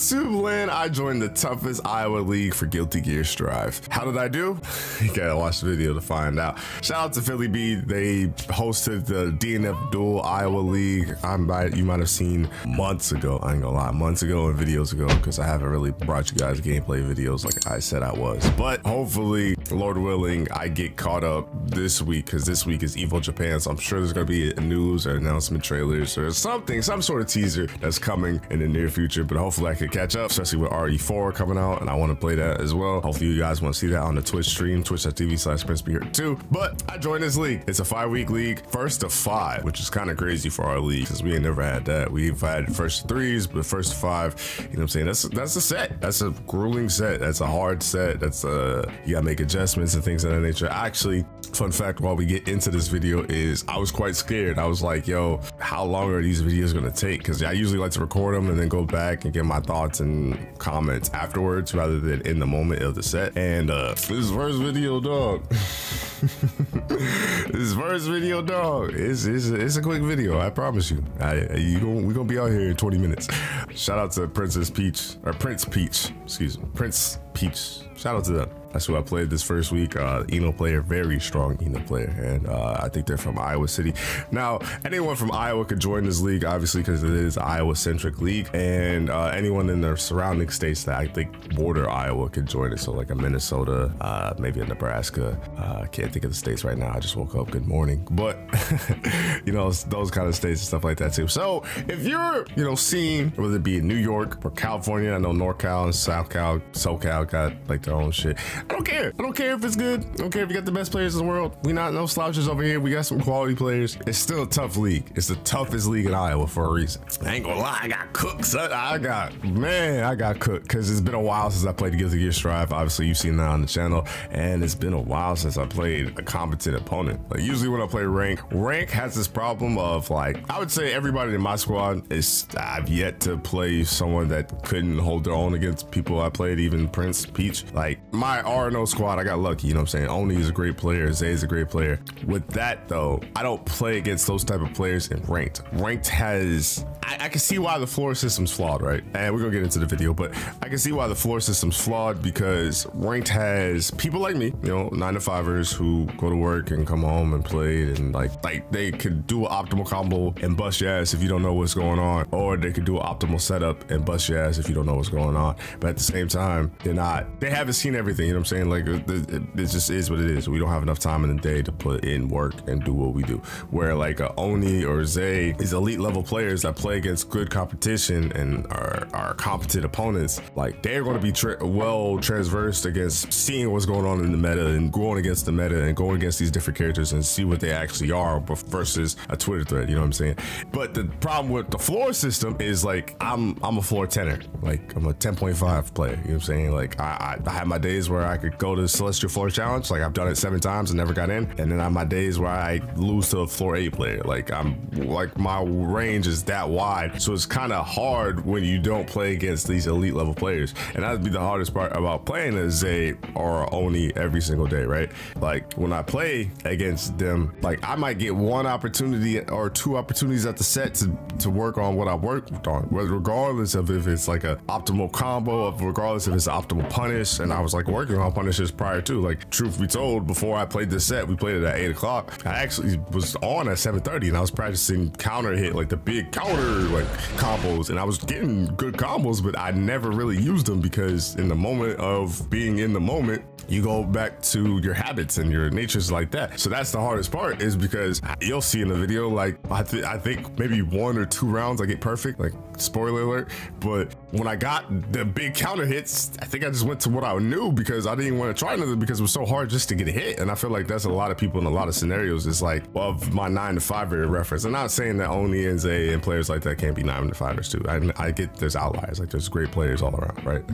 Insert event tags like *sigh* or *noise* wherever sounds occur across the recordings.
YouTube land, I joined the toughest Iowa league for Guilty Gear Strive. How did I do? *laughs* You gotta watch the video to find out. Shout out to Philly B. They hosted the DNF Duel Iowa League. I'm by you might have seen months ago. I ain't gonna lie, months ago and videos ago because I haven't really brought you guys gameplay videos like I said I was. But hopefully, Lord willing, I get caught up this week because this week is Evo Japan. So I'm sure there's gonna be a news or announcement trailers or something, some sort of teaser that's coming in the near future. But hopefully I could catch up, especially with RE4 coming out, and I want to play that as well. Hopefully you guys want to see that on the Twitch stream, twitch.tv slash Prince here too. But I joined this league. It's a five week league, first to five, which is kind of crazy for our league because we ain't never had that. We've had first threes, but first five, you know what I'm saying? That's that's a set. That's a grueling set. That's a hard set. That's a you gotta make adjustments and things of that nature. Actually, fun fact while we get into this video is I was quite scared. I was like, yo, how long are these videos gonna take? Because I usually like to record them and then go back and get my thoughts and comments afterwards rather than in the moment of the set. And uh this first video, dog. *laughs* this first video, dog. It's, it's, it's a quick video. I promise you. I, you gonna, we gonna be out here in 20 minutes. Shout out to Princess Peach or Prince Peach. Excuse me, Prince Peach. Shout out to them. That's who I played this first week. Uh, I-No player, very strong I-No player, and uh, I think they're from Iowa City. Now, anyone from Iowa could join this league, obviously, because it is Iowa-centric league, and uh, anyone in the surrounding states that I think border Iowa could join it. So, like a Minnesota, uh, maybe a Nebraska. Uh, I can't think of the states right now. I just woke up. Good morning, but *laughs* you know those kind of states and stuff like that too. So, if you're, you know, seeing whether it be in New York or California, I know NorCal and South Cal, SoCal got like their own shit. I don't care. I don't care if it's good. I don't care if you got the best players in the world. We not no slouches over here. We got some quality players. It's still a tough league. It's the toughest league in Iowa for a reason. I ain't gonna lie. I got cooked. I got man. I got cooked because it's been a while since I played Guilty Gear Strive. Obviously, you've seen that on the channel, and it's been a while since I played a competent opponent. Like usually when I play rank, rank has this problem of like I would say everybody in my squad is I've yet to play someone that couldn't hold their own against people I played. Even Prince Peach. Like my RNO squad, I got lucky. You know what I'm saying? Oni is a great player. Zay is a great player. With that though, I don't play against those type of players in ranked. Ranked has I, I, can see why the floor system's flawed, right? And we're gonna get into the video, but I can see why the floor system's flawed because ranked has people like me, you know, nine to fivers who go to work and come home and play and like like they could do an optimal combo and bust your ass if you don't know what's going on, or they could do an optimal setup and bust your ass if you don't know what's going on. But at the same time, they're not. They haven't seen everything. You know what I'm saying? Like uh, it, it, it just is what it is. We don't have enough time in the day to put in work and do what we do. Where like a Oni or Zay is elite level players that play against good competition and are, are competent opponents, like they're going to be tra well transversed against seeing what's going on in the meta and going against the meta and going against these different characters and see what they actually are versus a Twitter thread. You know what I'm saying? But the problem with the floor system is like I'm I'm a floor tenor. Like I'm a 10.5 player. You know what I'm saying? Like I, I, I have my days where I could go to the Celestial Floor Challenge. Like I've done it seven times and never got in. And then I have my days where I lose to a floor eight player. Like I'm like my range is that wide. So it's kind of hard when you don't play against these elite level players. And that'd be the hardest part about playing a Zay or Oni every single day, right? Like when I play against them, like I might get one opportunity or two opportunities at the set to, to work on what I worked on, regardless of if it's like a optimal combo, of regardless if it's optimal punish. And I was like working on punishes prior to. Like truth be told, before I played this set, we played it at eight o'clock. I actually was on at 7:30 and I was practicing counter hit, like the big counter like combos, and I was getting good combos, but I never really used them because in the moment of being in the moment, you go back to your habits and your natures like that. So that's the hardest part is because you'll see in the video, like I, th I think maybe one or two rounds I get perfect, like spoiler alert. But when I got the big counter hits, I think I just went to what I knew because I didn't want to try another because it was so hard just to get hit. And I feel like that's a lot of people in a lot of scenarios. It's like, well, my nine to five reference. I'm not saying that only NZ and players like that can't be nine to fivers too. I, I get there's outliers, like there's great players all around, right?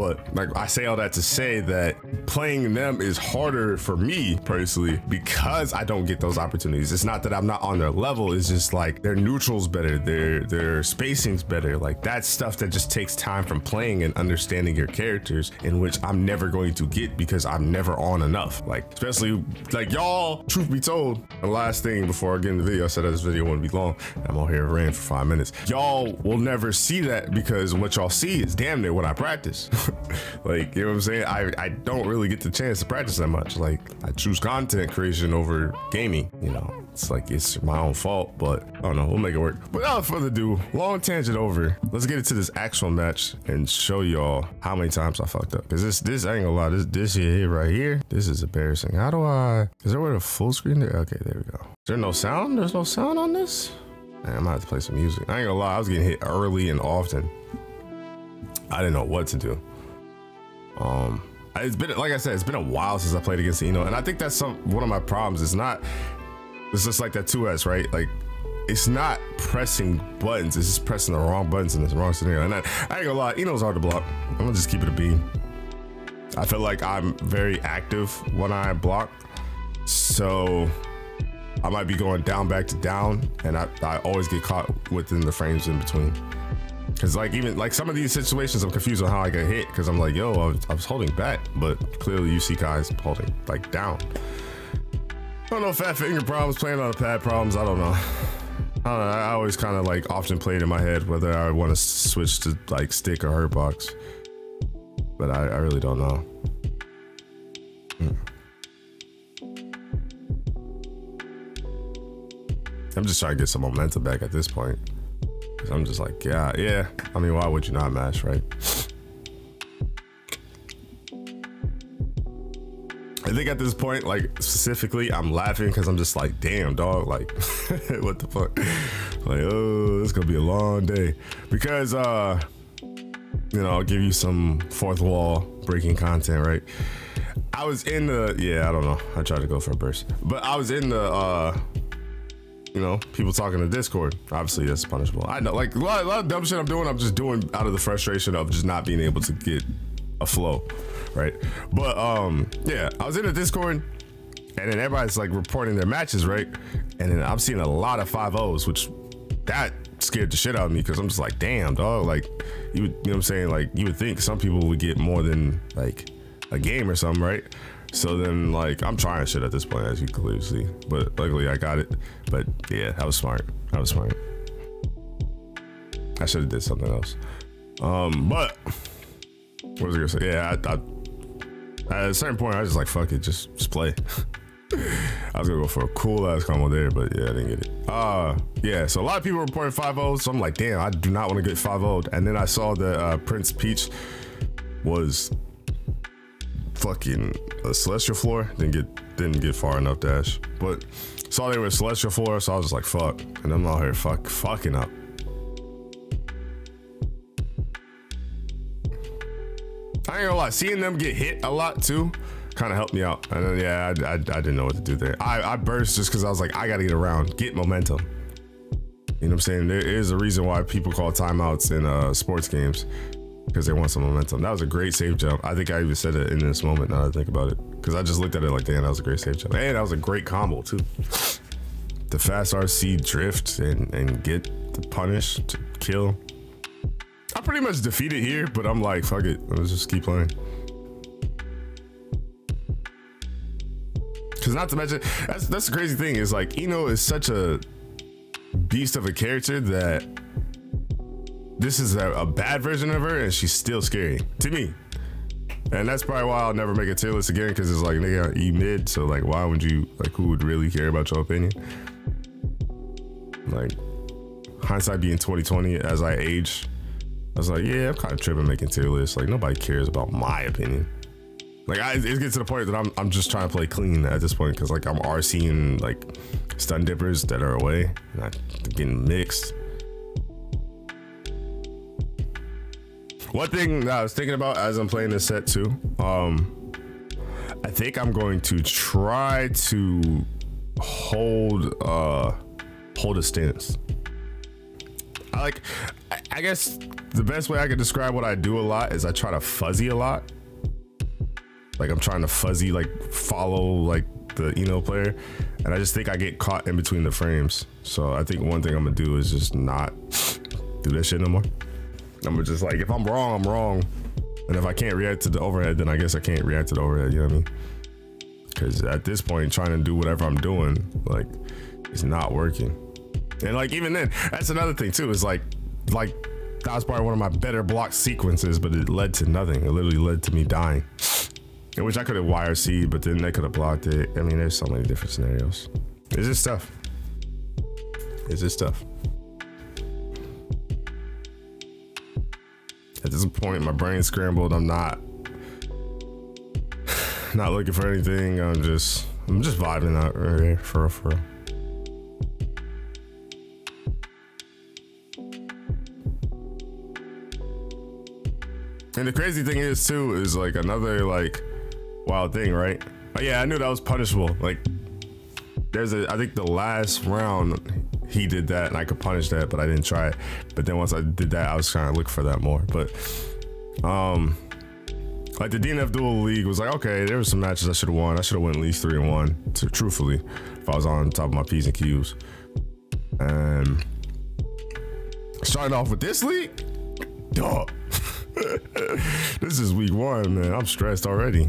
But like I say all that to say that playing them is harder for me personally because I don't get those opportunities. It's not that I'm not on their level. It's just like their neutrals better, their their spacing's better. Like that's stuff that just takes time from playing and understanding your characters, in which I'm never going to get because I'm never on enough. Like especially like y'all. Truth be told, the last thing before I get in the video, I said that this video wouldn't be long. I'm on here ranting for five minutes. Y'all will never see that because what y'all see is damn near what I practice. *laughs* *laughs* like, you know what I'm saying? I, I don't really get the chance to practice that much. Like, I choose content creation over gaming, you know. It's like it's my own fault, but I don't know. We'll make it work. But without further ado, long tangent over. Let's get into this actual match and show y'all how many times I fucked up. Cause this this ain't gonna lie, this this here right here, this is embarrassing. How do I? Is there a full screen there? Okay, there we go. Is there no sound? There's no sound on this. Man, I might have to play some music. I ain't gonna lie, I was getting hit early and often. I didn't know what to do. Um, it's been like I said, it's been a while since I played against I-No, and I think that's some one of my problems. It's not it's just like that 2S, right? Like it's not pressing buttons, it's just pressing the wrong buttons in the wrong scenario. And I, I ain't gonna lie, I-No's hard to block. I'm gonna just keep it a beam. I feel like I'm very active when I block. So I might be going down back to down and I, I always get caught within the frames in between. Cause like even like some of these situations, I'm confused on how I get hit. Cause I'm like, yo, I was, I was holding back, but clearly you see guys holding like down. I don't know, fat finger problems, playing on the pad problems. I don't know. I, don't know, I always kind of like often played in my head whether I want to switch to like stick or Hit Box, but I, I really don't know. Hmm. I'm just trying to get some momentum back at this point. Cause I'm just like, yeah, yeah. I mean, why would you not mash, right? I think at this point, like specifically, I'm laughing because I'm just like, damn, dog, like, *laughs* what the fuck? Like, oh, this gonna be a long day. Because, uh, you know, I'll give you some fourth wall breaking content, right? I was in the, yeah, I don't know. I tried to go for a burst, but I was in the, uh, you know, people talking to Discord. Obviously, that's punishable. I know, like a lot, a lot of dumb shit I'm doing. I'm just doing out of the frustration of just not being able to get a flow right? But um, yeah, I was in the Discord, and then everybody's like reporting their matches, right? And then I'm seeing a lot of five O's, which that scared the shit out of me because I'm just like, damn, dog. Like, you, you know what I'm saying? Like, you would think some people would get more than like a game or something, right? So then, like, I'm trying shit at this point, as you clearly see. But luckily, I got it. But yeah, that was smart. That was smart. I should have did something else. Um, but what was I gonna say? Yeah, I, I at a certain point, I was just like, fuck it, just, just play. *laughs* I was gonna go for a cool ass combo there, but yeah, I didn't get it. Uh, yeah, so a lot of people reported 5 0 so I'm like, damn, I do not want to get 5 0 And then I saw that uh, Prince Peach was fucking a celestial floor. Didn't get didn't get far enough dash, but saw they were celestial floor, so I was just like, fuck. And I'm out here fuck fucking up. I ain't gonna lie, seeing them get hit a lot too kind of helped me out. And then, yeah, I, I, I, didn't know what to do there. I, I burst just because I was like, I gotta get around, get momentum. You know what I'm saying? There is a reason why people call timeouts in uh, sports games because they want some momentum. That was a great save jump. I think I even said it in this moment now I think about it because I just looked at it like, damn, that was a great save jump. And that was a great combo too. The fast RC drift and, and get the punish to kill. I pretty much defeated here, but I'm like, fuck it. Let's just keep playing. Cause not to mention, that's that's the crazy thing is like I-No is such a beast of a character that this is a, a bad version of her and she's still scary to me. And that's probably why I'll never make a tier list again because it's like nigga E mid, so like why would you like who would really care about your opinion? Like hindsight being 2020 as I age, I was like, yeah, I'm kind of tripping making tier lists. Like nobody cares about my opinion. Like I, it gets to the point that I'm, I'm just trying to play clean at this point because like I'm RCing like stun dippers that are away, getting mixed. One thing that I was thinking about as I'm playing this set too, um, I think I'm going to try to hold uh hold a stance. I like. I, I guess the best way I could describe what I do a lot is I try to fuzzy a lot. Like I'm trying to fuzzy, like follow like the I-No player, and I just think I get caught in between the frames. So I think one thing I'm gonna do is just not do that shit no more. I'm just like if I'm wrong, I'm wrong, and if I can't react to the overhead, then I guess I can't react to the overhead. You know what I mean? Because at this point, trying to do whatever I'm doing, like, it's not working. And like even then, that's another thing too. Is like, like that was probably one of my better block sequences, but it led to nothing. It literally led to me dying. In which I could have YRC, but then they could have blocked it. I mean, there's so many different scenarios. It's just tough. It's just tough. At this point, my brain scrambled. I'm not not looking for anything. I'm just I'm just vibing out right here for real, for real. And the crazy thing is too is like another like wild thing, right? Oh, yeah, I knew that was punishable. Like there's a I think the last round he did that and I could punish that, but I didn't try it. But then once I did that, I was trying to look for that more. But um like the DNF Duel League was like, okay, there were some matches I should have won. I should have won at least three and one, to, truthfully, if I was on top of my P's and Q's. And starting off with this league, dog. *laughs* this is week one, man. I'm stressed already.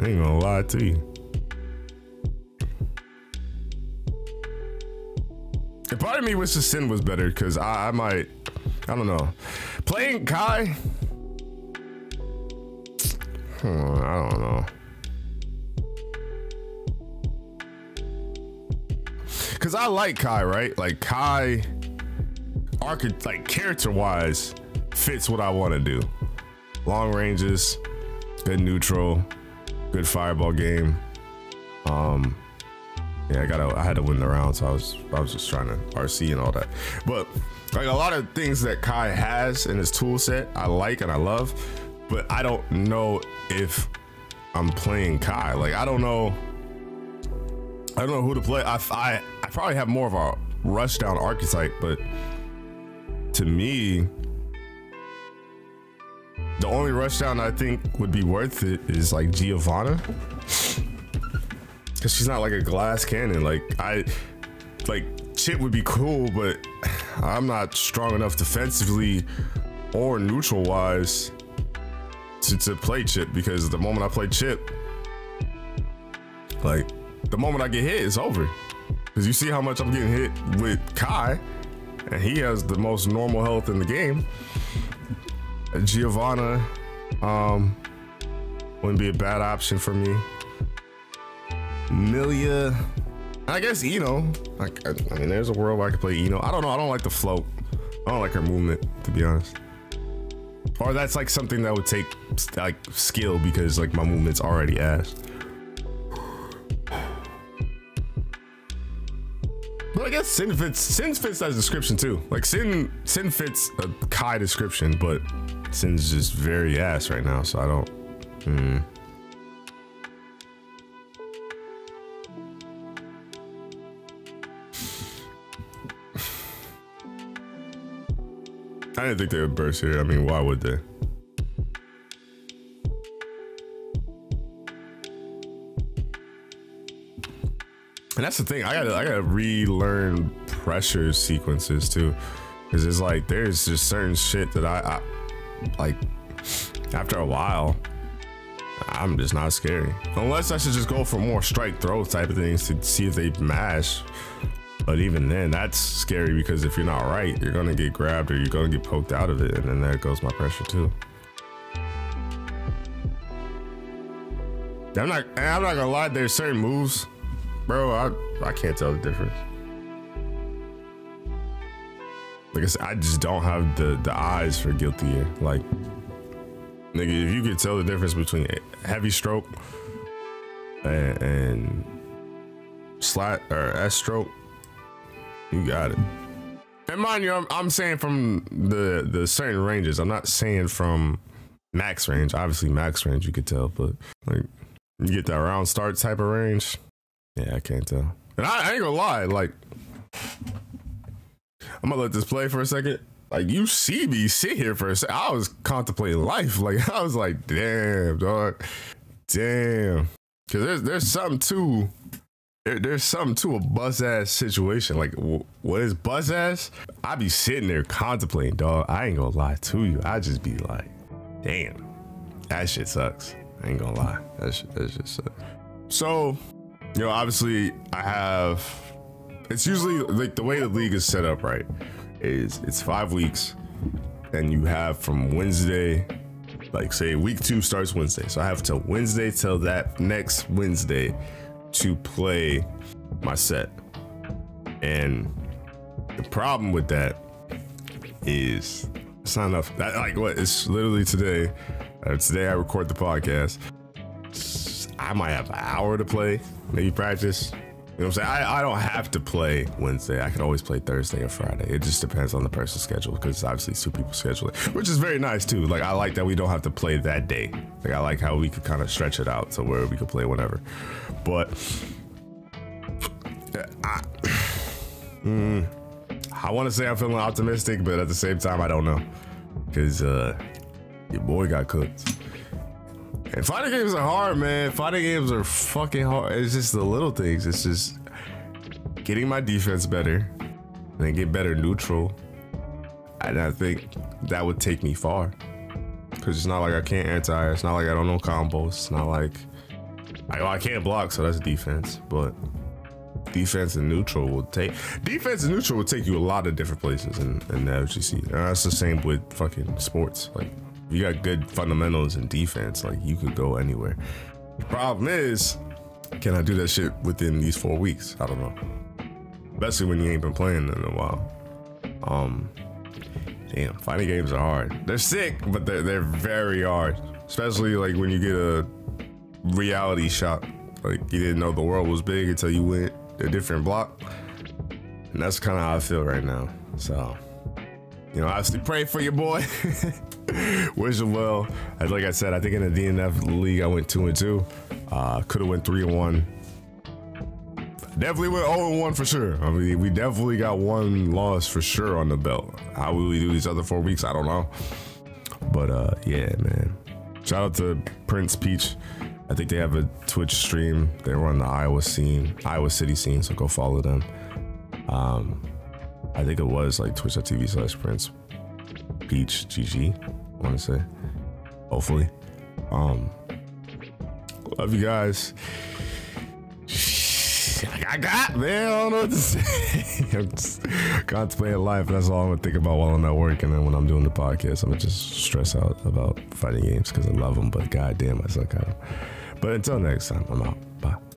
I ain't gonna lie to you. Part of me wish the Sin was better because I, I might, I don't know. Playing Ky, Hmm, I don't know. Cause I like Ky, right? Like Ky, arch- like character wise, fits what I want to do. Long ranges, good neutral, good fireball game. Um, yeah, I gotta, I had to win the round, so I was, I was just trying to RC and all that. But like a lot of things that Ky has in his tool set, I like and I love but I don't know if I'm playing Ky. Like I don't know. I don't know who to play. I I, I probably have more of a rushdown archetype, but to me, the only rushdown I think would be worth it is like Giovanna, because she's not like a glass cannon. Like I, like Chip would be cool, but I'm not strong enough defensively or neutral wise to, to play Chip because the moment I play Chip, like the moment I get hit, it's over. Because you see how much I'm getting hit with Ky, and he has the most normal health in the game. Giovanna um, wouldn't be a bad option for me. Milia, I guess I-No. Like, I, I mean, there's a world where I could play I-No. I don't know. I don't like the float. I don't like her movement, to be honest. Or that's like something that would take like skill because like my movement's already ass. But I guess Sin fits Sin fits that description too. Like Sin Sin fits a Ky description, but Sin's just very ass right now, so I don't. Hmm. I didn't think they would burst here. I mean, why would they? And that's the thing. I gotta I gotta relearn pressure sequences too, because it's like there's just certain shit that I, I like. After a while, I'm just not scary. Unless I should just go for more strike throw type of things to see if they mash. But even then, that's scary because if you're not right, you're gonna get grabbed or you're gonna get poked out of it, and then there goes my pressure too. I'm not. I'm not gonna lie. There's certain moves, bro. I I can't tell the difference. Like I said, I just don't have the the eyes for guilty. Like, nigga, if you could tell the difference between heavy stroke and, and slat or S stroke, you got it. And mind you, I'm, I'm saying from the the certain ranges. I'm not saying from max range. Obviously, max range you could tell, but like you get that round start type of range. Yeah, I can't tell. And I, I ain't gonna lie, like I'm gonna let this play for a second. like you see me sit here for a second. I was contemplating life. *laughs* Like I was like, damn, dog, damn. Cause there's there's something to there, there's something to a buzz ass situation. Like what is buzz ass? I be sitting there contemplating, dog. I ain't gonna lie to you. I just be like, damn, that shit sucks. I ain't gonna lie. That shit that shit sucks. So, you know, obviously I have. It's usually like the way the league is set up, right? Is it's five weeks, and you have from Wednesday like say week two starts Wednesday. So I have till Wednesday till that next Wednesday to play my set. And the problem with that is it's not enough. That, like what? It's literally today. Uh, today I record the podcast. I might have an hour to play, maybe practice. You know what I'm saying? I, I don't have to play Wednesday. I can always play Thursday or Friday. It just depends on the person's schedule because obviously two people schedule it, which is very nice too. Like I like that we don't have to play that day. Like I like how we could kind of stretch it out to where we could play whenever. But I, *sighs* mm, I want to say I'm feeling optimistic, but at the same time I don't know because uh, your boy got cooked. And fighting games are hard, man. Fighting games are fucking hard. It's just the little things. It's just getting my defense better and then get better neutral. And I think that would take me far. Cause it's not like I can't anti. It's not like I don't know combos. It's not like I, oh, I can't block, so that's defense. But defense and neutral will take defense and neutral will take you a lot of different places in, in the FGC. And that's the same with fucking sports. Like you got good fundamentals and defense, like you could go anywhere. The problem is, can I do that shit within these four weeks? I don't know. Especially when you ain't been playing in a while. Um, damn, fighting games are hard. They're sick, but they're they're very hard. Especially like when you get a reality shock. Like you didn't know the world was big until you went a different block. And that's kind of how I feel right now. So, you know, obviously pray for your boy. *laughs* Wish him well. Like I said, I think in the DNF league I went two and two. Uh, Could have went three and one. Definitely went 0 and 1 for sure. I mean, we definitely got one loss for sure on the belt. How will we do these other four weeks? I don't know. But uh, yeah, man. Shout out to Prince Peach. I think they have a Twitch stream. They run the Iowa scene, Iowa City scene, so go follow them. Um, I think it was like twitch.tv slash Prince Peach GG. I want to say, hopefully. Um, love you guys. *sighs* I got man. I don't know what to say. *laughs* I'm just contemplating life. That's all I'm gonna think about while I'm at work, and then when I'm doing the podcast, I'm gonna just stress out about fighting games because I love them. But goddamn, I suck at them. But until next time, I'm out. Bye.